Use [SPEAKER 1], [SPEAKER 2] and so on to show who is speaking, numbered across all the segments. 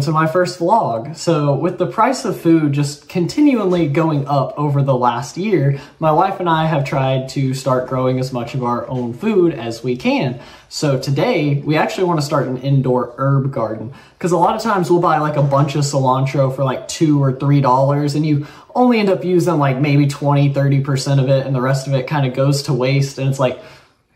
[SPEAKER 1] to my first vlog. So with the price of food just continually going up over the last year, my wife and I have tried to start growing as much of our own food as we can. So today we actually want to start an indoor herb garden because a lot of times we'll buy like a bunch of cilantro for like two or three dollars and you only end up using like maybe 20, 30% of it and the rest of it kind of goes to waste and it's like,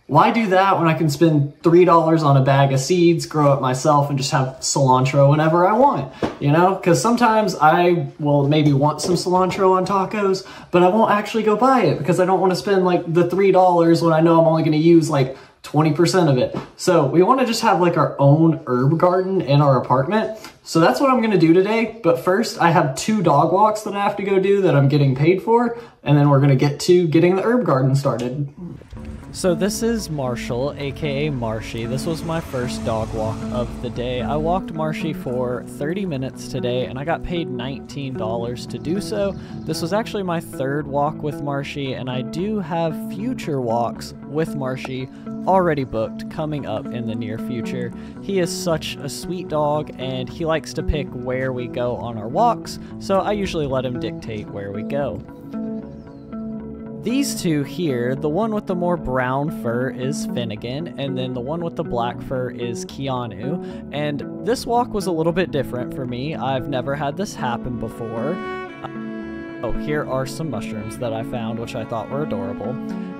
[SPEAKER 1] why do that when I can spend $3 on a bag of seeds, grow it myself, and just have cilantro whenever I want? You know, because sometimes I will maybe want some cilantro on tacos, but I won't actually go buy it because I don't want to spend like the $3 when I know I'm only going to use like 20% of it. So we want to just have like our own herb garden in our apartment. So that's what I'm to do today. But first I have two dog walks that I have to go do that I'm getting paid for. And then we're to get to getting the herb garden started. So this is Marshall, aka Marshy. This was my first dog walk of the day. I walked Marshy for 30 minutes today and I got paid $19 to do so. This was actually my third walk with Marshy and I do have future walks with Marshy already booked coming up in the near future. He is such a sweet dog and he likes to pick where we go on our walks, so I usually let him dictate where we go. These two here, the one with the more brown fur is Finnegan, and then the one with the black fur is Keanu. And this walk was a little bit different for me. I've never had this happen before. Oh, here are some mushrooms that I found, which I thought were adorable.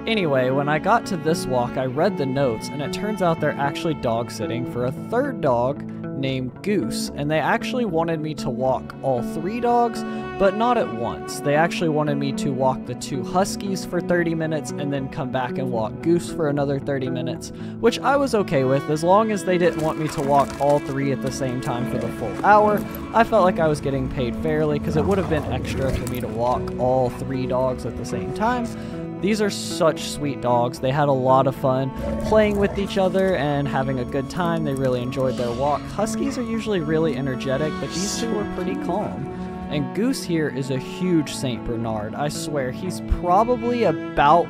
[SPEAKER 1] Anyway, when I got to this walk, I read the notes, and it turns out they're actually dog sitting for a third dog named Goose, and they actually wanted me to walk all three dogs, but not at once. They actually wanted me to walk the two Huskies for 30 minutes and then come back and walk Goose for another 30 minutes, which I was okay with as long as they didn't want me to walk all three at the same time for the full hour. I felt like I was getting paid fairly because it would have been extra for me to walk all three dogs at the same time. These are such sweet dogs. They had a lot of fun playing with each other and having a good time. They really enjoyed their walk. Huskies are usually really energetic, but these two were pretty calm. And Goose here is a huge St. Bernard. I swear, he's probably about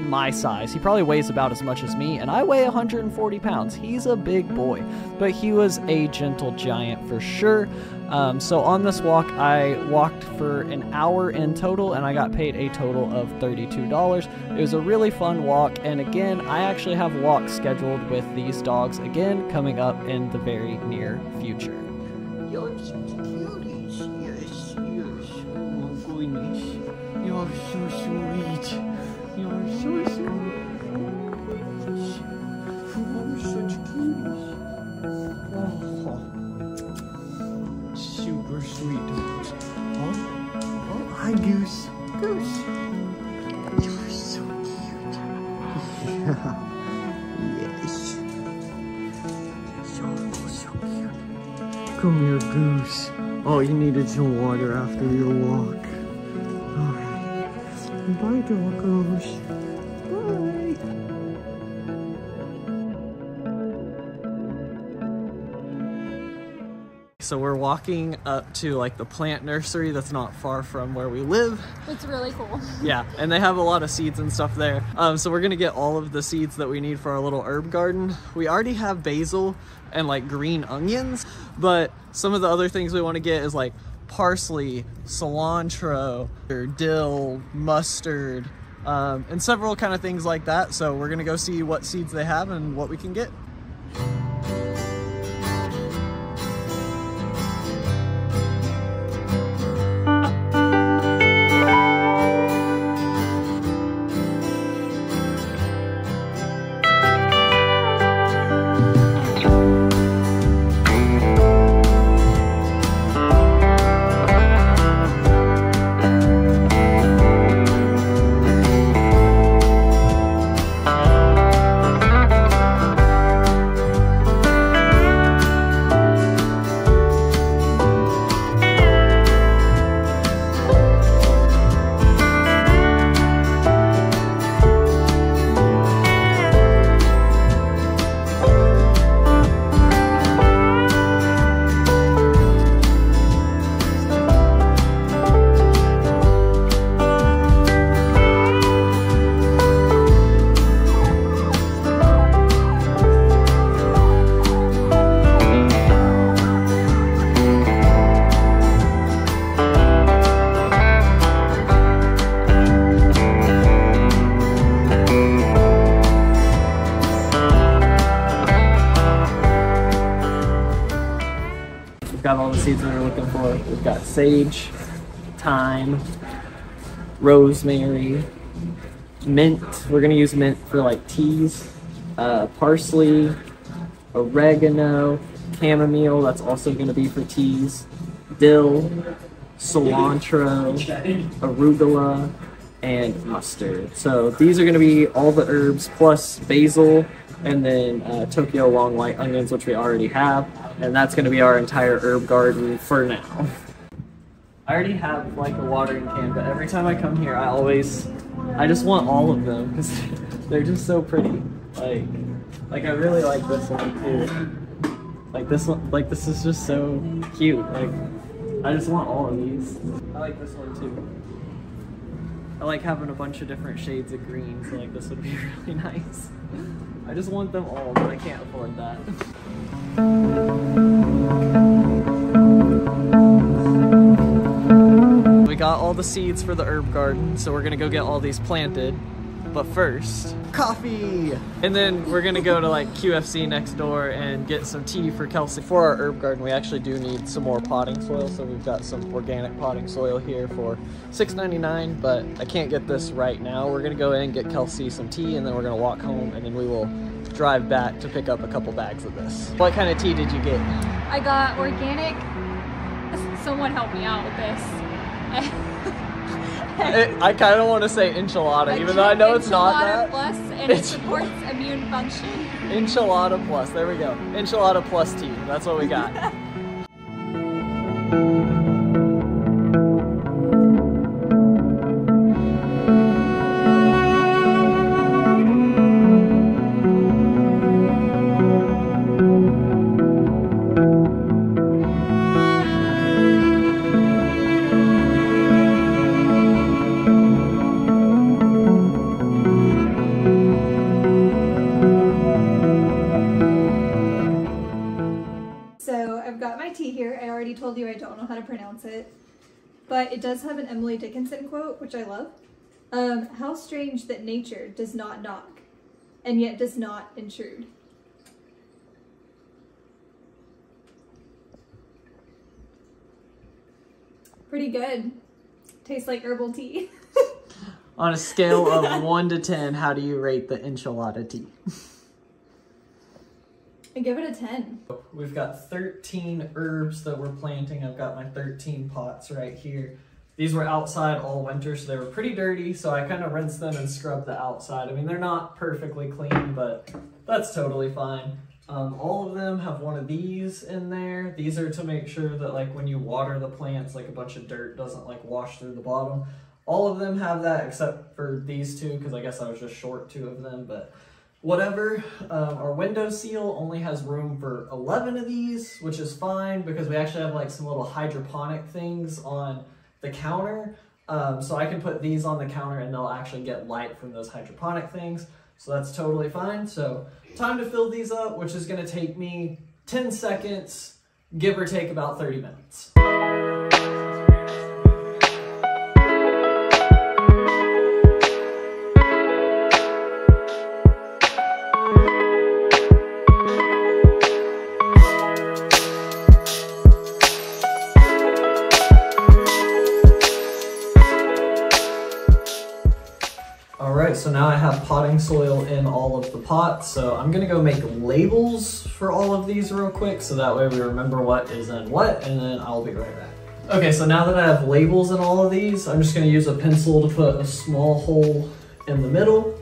[SPEAKER 1] my size. He probably weighs about as much as me, and I weigh 140 pounds. He's a big boy, but he was a gentle giant for sure. Um, so on this walk, I walked for an hour in total, and I got paid a total of $32. It was a really fun walk, and again, I actually have walks scheduled with these dogs again coming up in the very near future.
[SPEAKER 2] You're cuties. Yes, yes. Oh my goodness. You're so sweet. You're so sweet. Sweet dogs. Oh, oh, hi, Goose. Goose. You're so cute. yes. So cute. Come here, Goose. Oh, you needed some water after your walk.
[SPEAKER 1] So we're walking up to like the plant nursery that's not far from where we live.
[SPEAKER 3] It's really cool.
[SPEAKER 1] Yeah, and they have a lot of seeds and stuff there. Um, so we're gonna get all of the seeds that we need for our little herb garden. We already have basil and like green onions, but some of the other things we want to get is like parsley, cilantro, or dill, mustard, um, and several kind of things like that. So we're gonna go see what seeds they have and what we can get. Sage, thyme, rosemary, mint. We're gonna use mint for like teas, uh, parsley, oregano, chamomile. That's also gonna be for teas, dill, cilantro, arugula, and mustard. So these are gonna be all the herbs plus basil and then uh, Tokyo long white onions, which we already have. And that's gonna be our entire herb garden for now. I already have like a watering can, but every time I come here, I always, I just want all of them because they're just so pretty. Like, like I really like this one too. Like this one, like this is just so cute. Like, I just want all of these. I like this one too. I like having a bunch of different shades of green, so like this would be really nice. I just want them all, but I can't afford that. Got all the seeds for the herb garden, so we're gonna go get all these planted. But first, coffee! And then we're gonna go to like QFC next door and get some tea for Kelsey. For our herb garden, we actually do need some more potting soil, so we've got some organic potting soil here for $6.99, but I can't get this right now. We're gonna go in and get Kelsey some tea, and then we're gonna walk home, and then we will drive back to pick up a couple bags of this. What kind of tea did you get?
[SPEAKER 3] I got organic. Someone help me out with this.
[SPEAKER 1] It- I kind of want to say enchilada, even though I know it's not
[SPEAKER 3] Enchilada
[SPEAKER 1] that.
[SPEAKER 3] Plus, and it supports immune function.
[SPEAKER 1] Enchilada plus. There we go. Enchilada plus tea. That's what we got.
[SPEAKER 4] pronounce it, but it does have an Emily Dickinson quote, which I love. Um, how strange that nature does not knock, and yet does not intrude. Pretty good. Tastes like herbal tea.
[SPEAKER 1] On a scale of 1 to 10, how do you rate the enchilada tea?
[SPEAKER 4] I give it a 10.
[SPEAKER 1] We've got 13 herbs that we're planting. I've got my 13 pots right here. These were outside all winter, so they were pretty dirty, so I kind of rinsed them and scrubbed the outside. I mean, they're not perfectly clean, but that's totally fine. Um, all of them have one of these in there. These are to make sure that like when you water the plants, like a bunch of dirt doesn't like wash through the bottom. All of them have that except for these two, because I guess I was just short two of them, but whatever. Um, our window seal only has room for 11 of these, which is fine because we actually have like some little hydroponic things on the counter. Um, so I can put these on the counter and they'll actually get light from those hydroponic things. So that's totally fine. So time to fill these up, which is gonna take me 10 seconds, give or take about 30 minutes. Soil in all of the pots. So I'm gonna go make labels for all of these real quick so that way we remember what is in what and then I'll be right back. Okay, so now that I have labels in all of these, I'm just gonna use a pencil to put a small hole in the middle.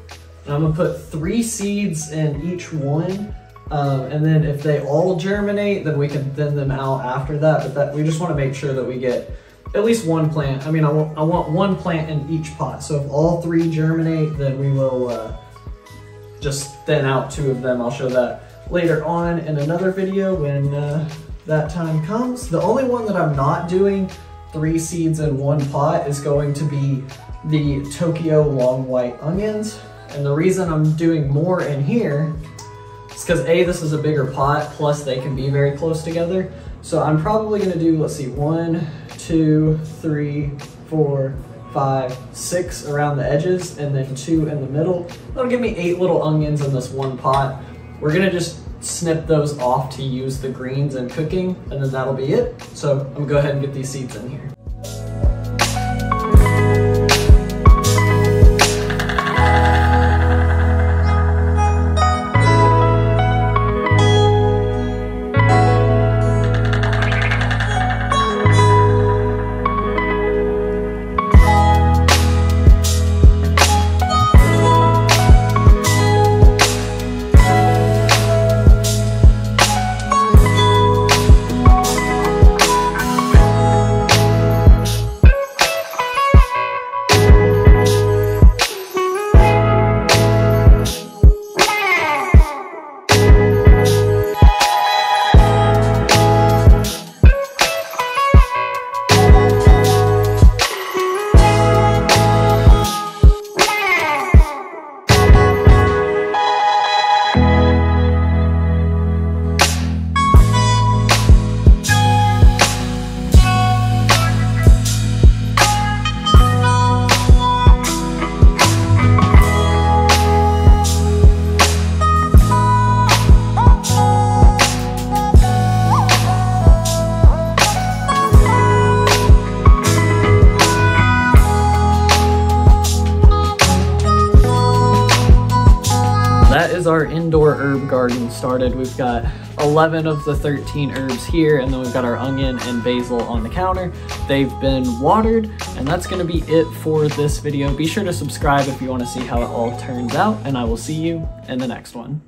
[SPEAKER 1] And I'm gonna put three seeds in each one. Um, and then if they all germinate, then we can thin them out after that. But that we just wanna make sure that we get at least one plant. I mean, I want, I want one plant in each pot. So if all three germinate, then we will uh, just thin out two of them. I'll show that later on in another video when uh, that time comes. The only one that I'm not doing three seeds in one pot is going to be the Tokyo long white onions. And the reason I'm doing more in here is because A, this is a bigger pot, plus they can be very close together. So I'm probably gonna do, let's see, one, two, three, four, five, six around the edges, and then two in the middle. That'll give me eight little onions in this one pot. We're gonna just snip those off to use the greens in cooking, and then that'll be it. So I'm gonna go ahead and get these seeds in here. Our indoor herb garden started. We've got 11 of the 13 herbs here, and then we've got our onion and basil on the counter. They've been watered, and that's gonna be it for this video. Be sure to subscribe if you wanna see how it all turns out, and I will see you in the next one.